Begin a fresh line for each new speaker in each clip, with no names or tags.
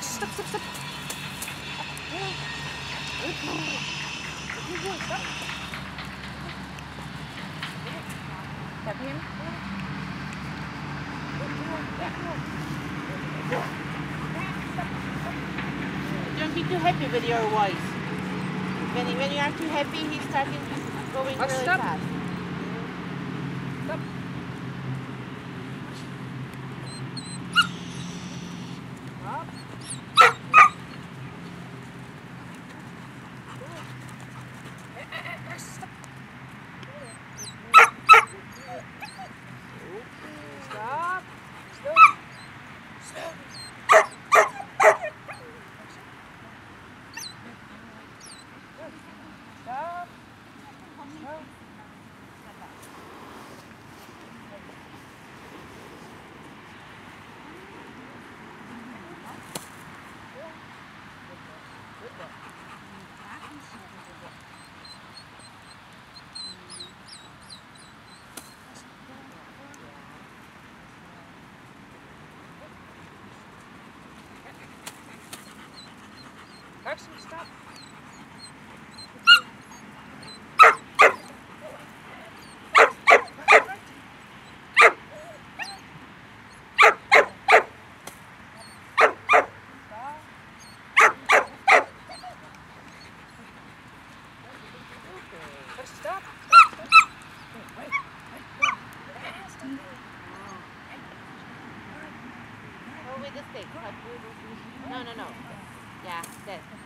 Stop, stop, stop. Tap him.
Don't be too happy with your voice. When, when you are too happy, he's starting going
Oh,
really
stop.
fast.
Carson, stop. Stop. Wait.
Oh, the stick. No, no, no. Yeah, that.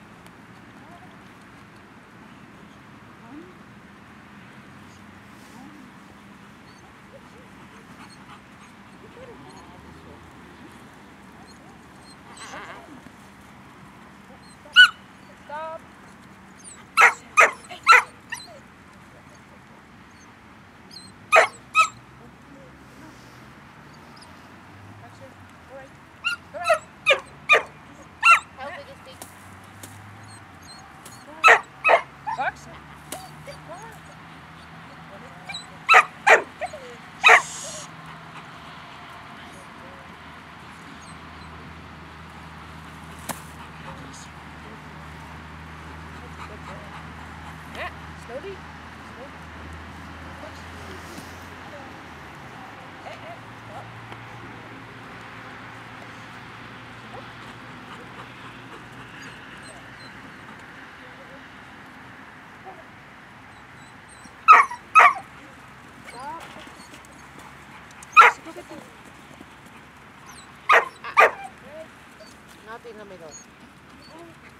ready?
Nothing in the middle.